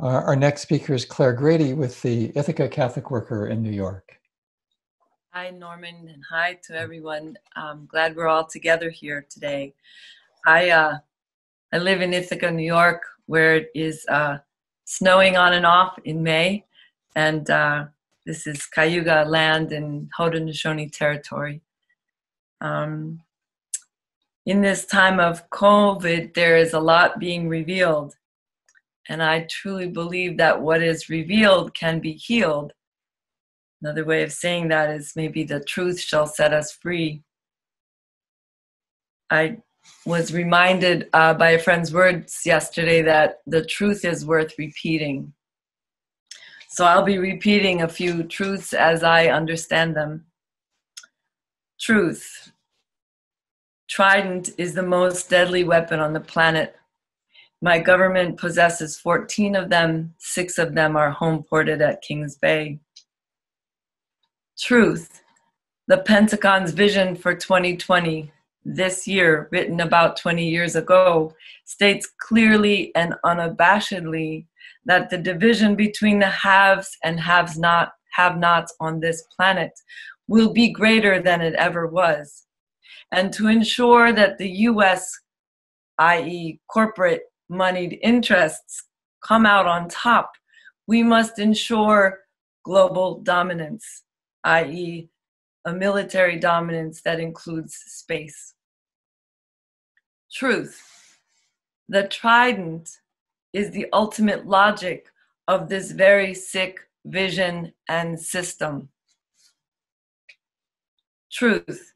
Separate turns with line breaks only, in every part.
Our, our next speaker is Clare Grady with the Ithaca Catholic Worker in New York.
Hi, Norman, and hi to everyone. I'm glad we're all together here today. I uh, I live in Ithaca, New York, where it is uh, snowing on and off in May, and uh, this is Cayuga land in Haudenosaunee territory. Um, in this time of COVID, there is a lot being revealed, and I truly believe that what is revealed can be healed. Another way of saying that is maybe the truth shall set us free. I was reminded uh, by a friend's words yesterday that the truth is worth repeating. So I'll be repeating a few truths as I understand them. Truth. Trident is the most deadly weapon on the planet. My government possesses 14 of them, six of them are home ported at Kings Bay. Truth. The Pentagon's vision for 2020 this year, written about 20 years ago, states clearly and unabashedly that the division between the haves and haves not have nots on this planet will be greater than it ever was. And to ensure that the US, i.e., corporate moneyed interests, come out on top, we must ensure global dominance, i.e., a military dominance that includes space. Truth. The trident is the ultimate logic of this very sick vision and system. Truth.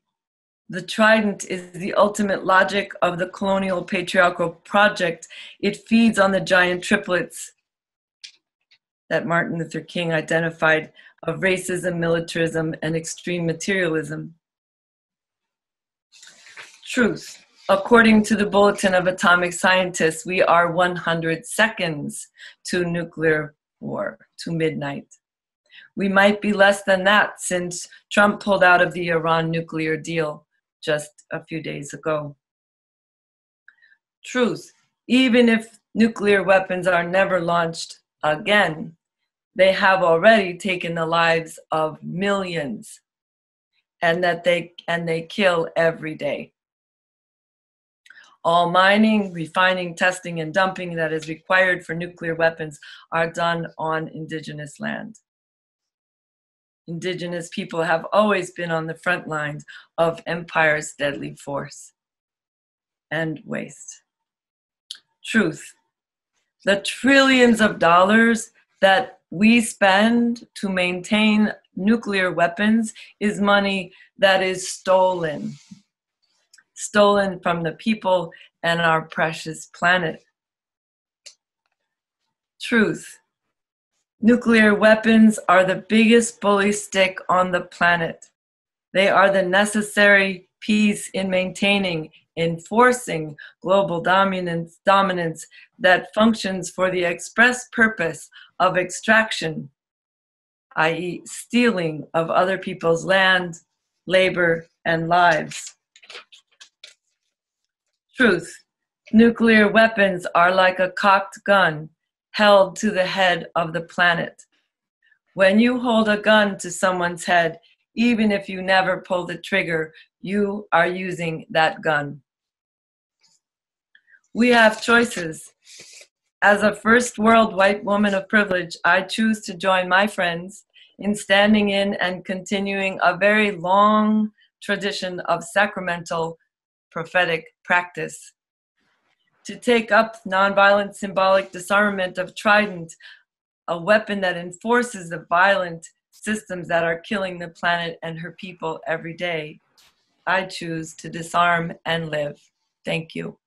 The trident is the ultimate logic of the colonial patriarchal project. It feeds on the giant triplets that Martin Luther King identified of racism, militarism, and extreme materialism. Truth. According to the Bulletin of Atomic Scientists, we are 100 seconds to nuclear war, to midnight. We might be less than that since Trump pulled out of the Iran nuclear deal just a few days ago. Truth. Even if nuclear weapons are never launched again, they have already taken the lives of millions and that they and they kill every day all mining refining testing and dumping that is required for nuclear weapons are done on indigenous land indigenous people have always been on the front lines of empire's deadly force and waste truth the trillions of dollars that we spend to maintain nuclear weapons is money that is stolen. Stolen from the people and our precious planet. Truth. Nuclear weapons are the biggest bully stick on the planet. They are the necessary piece in maintaining, enforcing global dominance, dominance that functions for the express purpose of extraction, i.e., stealing of other people's land, labor, and lives. Truth nuclear weapons are like a cocked gun held to the head of the planet. When you hold a gun to someone's head, even if you never pull the trigger, you are using that gun. We have choices. As a first world white woman of privilege, I choose to join my friends in standing in and continuing a very long tradition of sacramental prophetic practice. To take up nonviolent symbolic disarmament of Trident, a weapon that enforces the violent systems that are killing the planet and her people every day. I choose to disarm and live. Thank you.